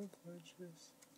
so gorgeous.